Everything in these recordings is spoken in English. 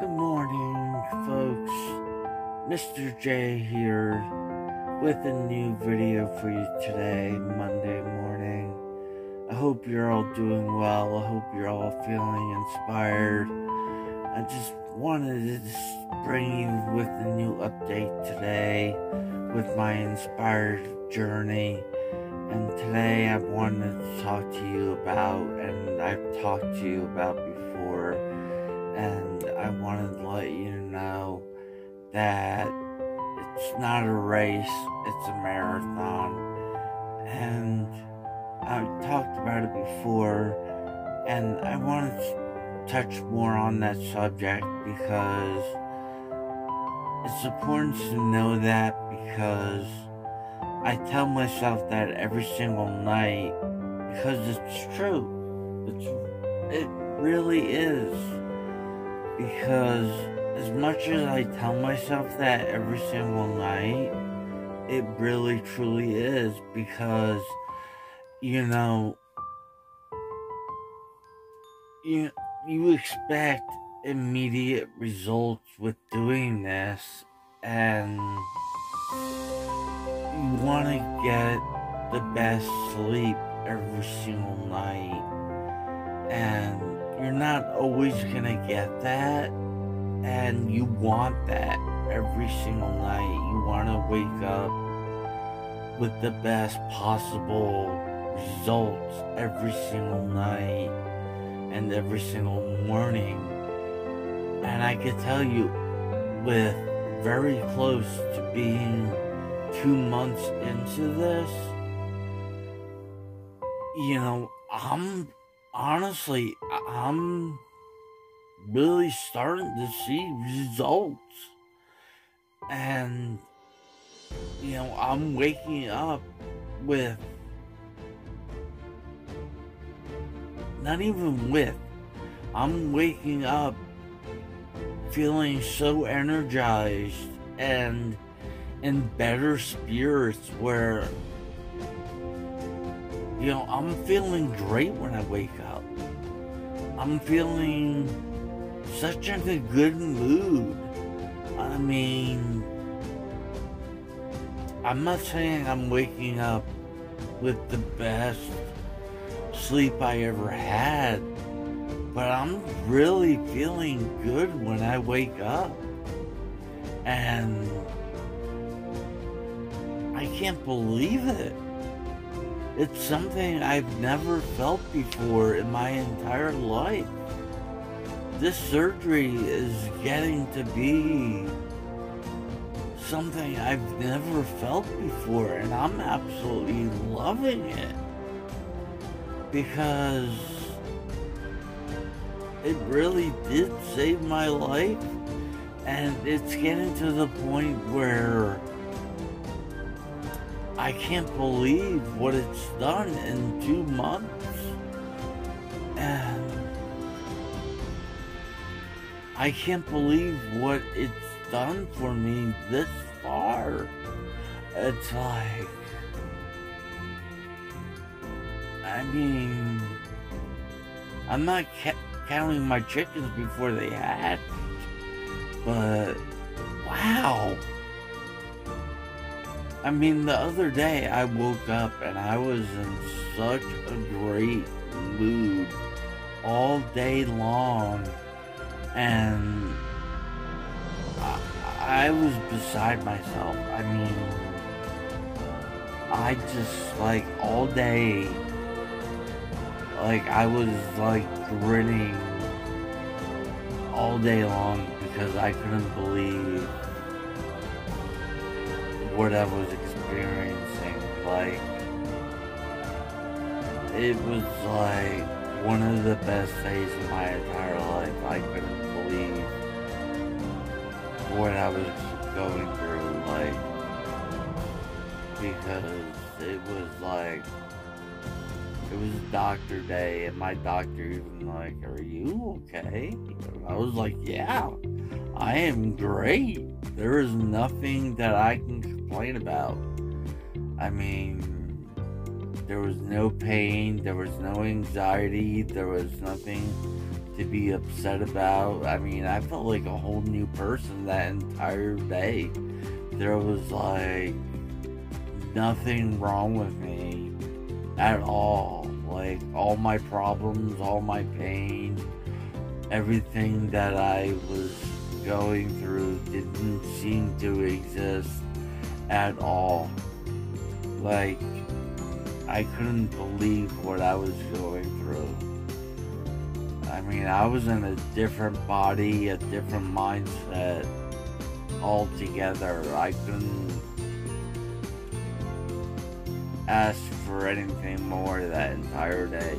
Good morning, folks. Mr. J here with a new video for you today, Monday morning. I hope you're all doing well. I hope you're all feeling inspired. I just wanted to bring you with a new update today with my inspired journey. And today I wanted to talk to you about, and I've talked to you about before, and I wanted to let you know that it's not a race, it's a marathon. And I've talked about it before, and I wanted to touch more on that subject because it's important to know that because I tell myself that every single night because it's true. It's, it really is. Because as much as I tell myself that every single night, it really truly is. Because, you know, you, you expect immediate results with doing this, and you want to get the best sleep every single night. And you're not always to get that. And you want that every single night. You want to wake up with the best possible results every single night and every single morning. And I can tell you, with very close to being two months into this, you know, I'm honestly, I'm really starting to see results. And, you know, I'm waking up with, not even with, I'm waking up feeling so energized and in better spirits where you know I'm feeling great when I wake up. I'm feeling such a good mood. I mean I'm not saying I'm waking up with the best sleep I ever had, but I'm really feeling good when I wake up. And I can't believe it. It's something I've never felt before in my entire life. This surgery is getting to be something I've never felt before, and I'm absolutely loving it. Because it really did save my life, and it's getting to the point where I can't believe what it's done in two months. And I can't believe what it's done for me this far. It's like, I mean, I'm not ca- counting my chickens before they hatch, but wow. I mean, the other day I woke up and I was in such a great mood all day long, and I, I was beside myself. I mean, I just like all day, like I was like grinning all day long because I couldn't believe what I was experiencing. Like, it was like one of the best days of my entire life. I couldn't believe what I was going through. Like, because it was like, it was doctor day, and my doctor even like, "Are you okay?" I was like, "Yeah, I am great. There is nothing that I can complain about. I mean, there was no pain, there was no anxiety, there was nothing to be upset about. I mean, I felt like a whole new person that entire day. There was like nothing wrong with me at all. Like all my problems, all my pain, everything that I was going through didn't seem to exist at all. Like, I couldn't believe what I was going through. I mean, I was in a different body, a different mindset altogether. I couldn't ask for anything more that entire day.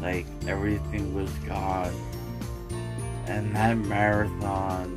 Like, everything was gone. And that marathon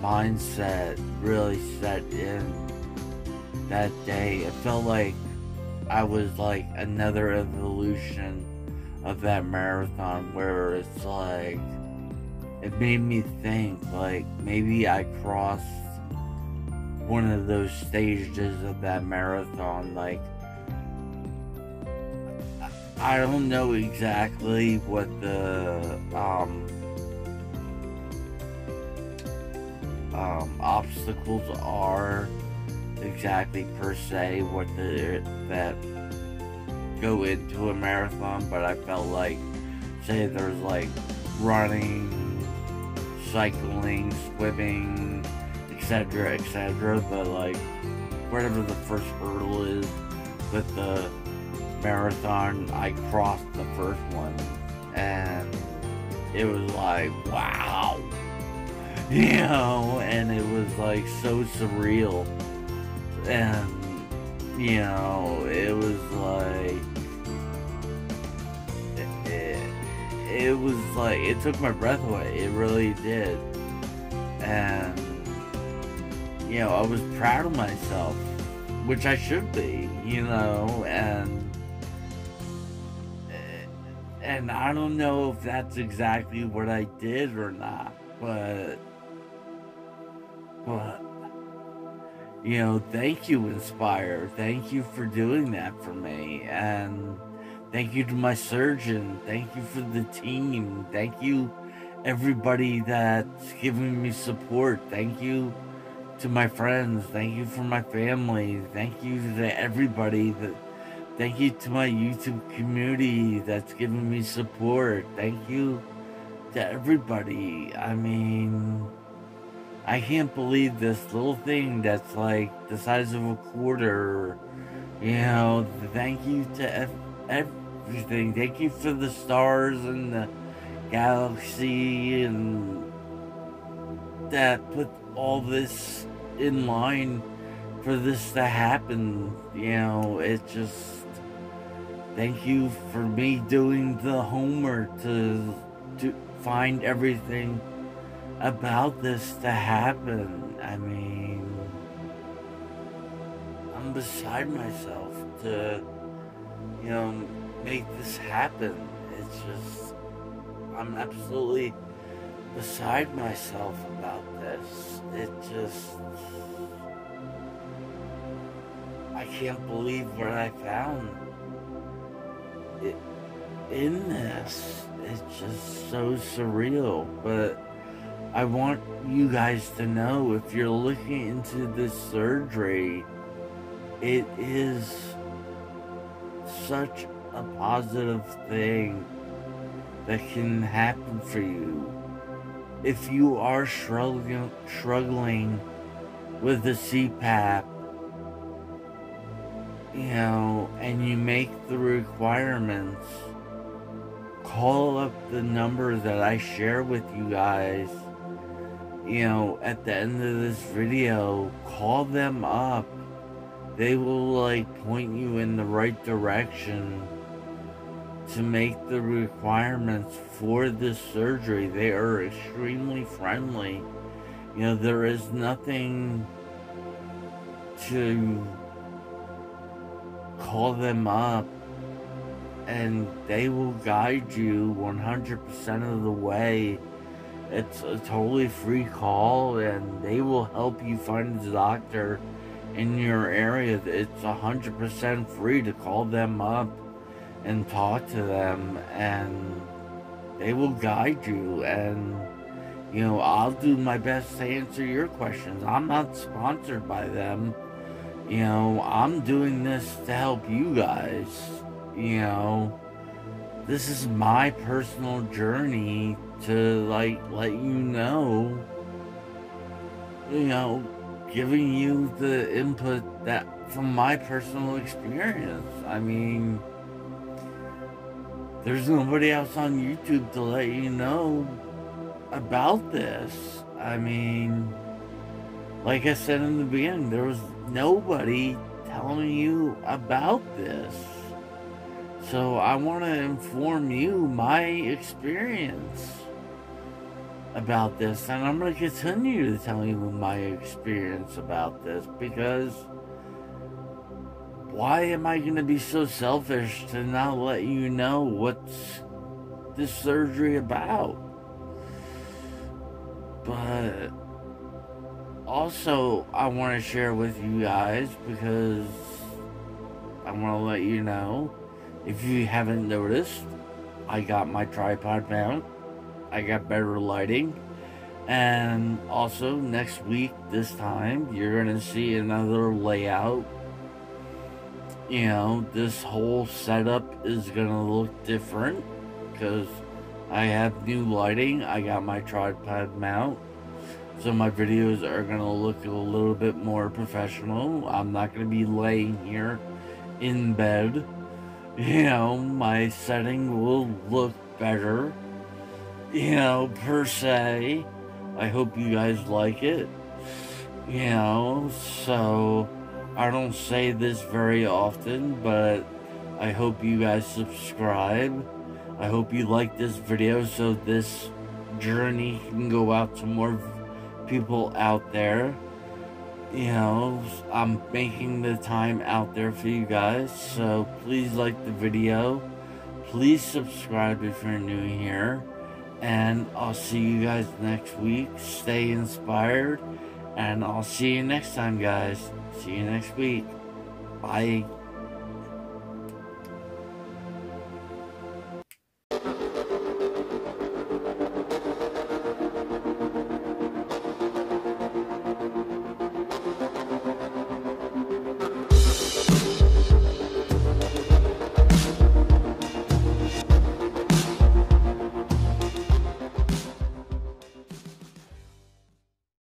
mindset really set in that day. It felt like I was like another evolution of that marathon where it's like it made me think like maybe I crossed one of those stages of that marathon like I don't know exactly what the um, um, obstacles are exactly per se what the that go into a marathon, but I felt like say there's like running, cycling, swimming, etc., etc. But like whatever the first hurdle is with the marathon, I crossed the first one, and it was like wow, you know, and it was like so surreal. And you know it was like it, it was like it took my breath away. It really did. And you know i was proud of myself which i should be you know and and i don't know if that's exactly what i did or not but but you know, thank you, Inspire. Thank you for doing that for me. And thank you to my surgeon. Thank you for the team. Thank you, everybody that's giving me support. Thank you to my friends. Thank you for my family. Thank you to everybody that. Thank you to my YouTube community that's giving me support. Thank you to everybody. I mean, I can't believe this little thing that's like the size of a quarter. You know, thank you to everything. Thank you for the stars and the galaxy and that put all this in line for this to happen. You know, it just thank you for me doing the homework to to find everything about this to happen. I mean, I'm beside myself to, you know, make this happen. It's just, I'm absolutely beside myself about this. It just, I can't believe what I found it, in this. It's just so surreal, but I want you guys to know if you're looking into this surgery, it is such a positive thing that can happen for you. If you are struggling, struggling with the CPAP, you know, and you make the requirements, call up the number that I share with you guys you know, at the end of this video, call them up. They will like point you in the right direction to make the requirements for this surgery. They are extremely friendly. You know, there is nothing to call them up and they will guide you 100% of the way it's a totally free call, and they will help you find a doctor in your area. It's 100% free to call them up and talk to them. And they will guide you and you know, I'll do my best to answer your questions. I'm not sponsored by them. You know, I'm doing this to help you guys. You know, this is my personal journey to like let you know you know giving you the input that from my personal experience. I mean there's nobody else on youtube to let you know about this. I mean like i said in the beginning there was nobody telling you about this. So I want to inform you my experience about this, and I'm going to continue to tell you my experience about this because why am I going to be so selfish to not let you know what's this surgery about? But also, I want to share with you guys because I want to let you know if you haven't noticed, I got my tripod mount. I got better lighting. And also, next week, this time, you're going to see another layout. You know, this whole setup is going to look different because I have new lighting. I got my tripod mount. So my videos are going to look a little bit more professional. I'm not going to be laying here in bed you know, my setting will look better, you know, per se. I hope you guys like it, you know, so I don't say this very often, but I hope you guys subscribe. I hope you like this video so this journey can go out to more people out there you know, I'm making the time out there for you guys. So please like the video. Please subscribe if you're new here. And I'll see you guys next week. Stay inspired. And I'll see you next time, guys. See you next week. Bye.